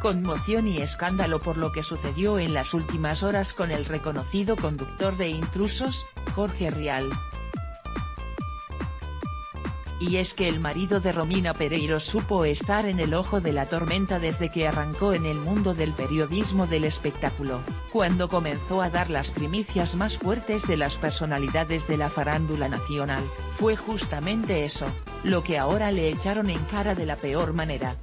conmoción y escándalo por lo que sucedió en las últimas horas con el reconocido conductor de intrusos, Jorge Rial. Y es que el marido de Romina Pereiro supo estar en el ojo de la tormenta desde que arrancó en el mundo del periodismo del espectáculo, cuando comenzó a dar las primicias más fuertes de las personalidades de la farándula nacional, fue justamente eso, lo que ahora le echaron en cara de la peor manera,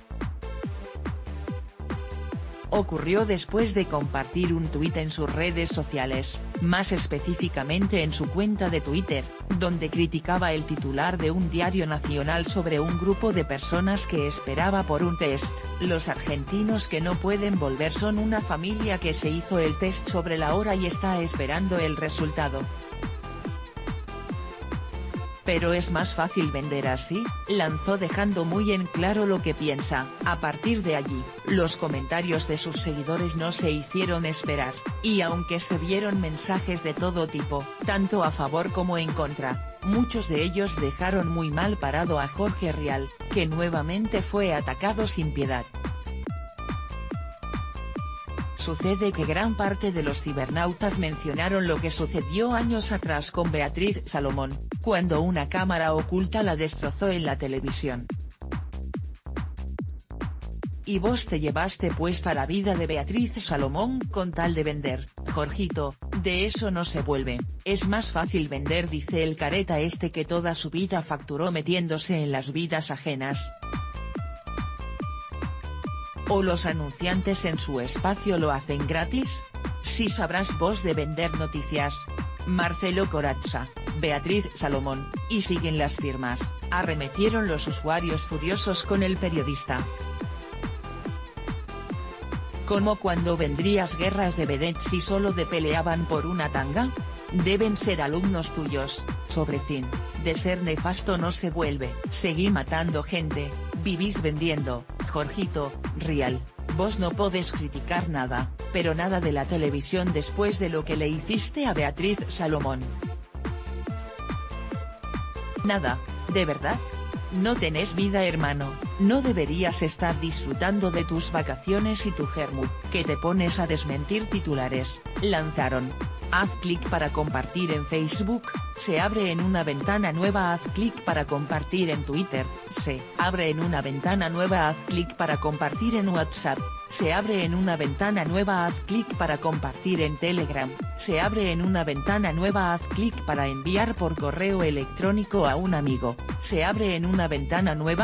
ocurrió después de compartir un tuit en sus redes sociales, más específicamente en su cuenta de Twitter, donde criticaba el titular de un diario nacional sobre un grupo de personas que esperaba por un test, los argentinos que no pueden volver son una familia que se hizo el test sobre la hora y está esperando el resultado. Pero es más fácil vender así, lanzó dejando muy en claro lo que piensa, a partir de allí, los comentarios de sus seguidores no se hicieron esperar, y aunque se vieron mensajes de todo tipo, tanto a favor como en contra, muchos de ellos dejaron muy mal parado a Jorge Rial, que nuevamente fue atacado sin piedad. Sucede que gran parte de los cibernautas mencionaron lo que sucedió años atrás con Beatriz Salomón, cuando una cámara oculta la destrozó en la televisión. Y vos te llevaste puesta la vida de Beatriz Salomón con tal de vender, Jorgito, de eso no se vuelve, es más fácil vender dice el careta este que toda su vida facturó metiéndose en las vidas ajenas o los anunciantes en su espacio lo hacen gratis? Si sabrás vos de vender noticias. Marcelo Corazza, Beatriz Salomón, y siguen las firmas, arremetieron los usuarios furiosos con el periodista. ¿Cómo cuando vendrías guerras de vedettes si solo de peleaban por una tanga? Deben ser alumnos tuyos, sobre fin, de ser nefasto no se vuelve, seguí matando gente, vivís vendiendo, Jorgito, Rial, vos no podés criticar nada, pero nada de la televisión después de lo que le hiciste a Beatriz Salomón. Nada, ¿de verdad? No tenés vida hermano, no deberías estar disfrutando de tus vacaciones y tu germu, que te pones a desmentir titulares, lanzaron, Haz clic para compartir en Facebook, se abre en una ventana nueva haz clic para compartir en Twitter, se abre en una ventana nueva haz clic para compartir en WhatsApp, se abre en una ventana nueva haz clic para compartir en Telegram, se abre en una ventana nueva haz clic para enviar por correo electrónico a un amigo, se abre en una ventana nueva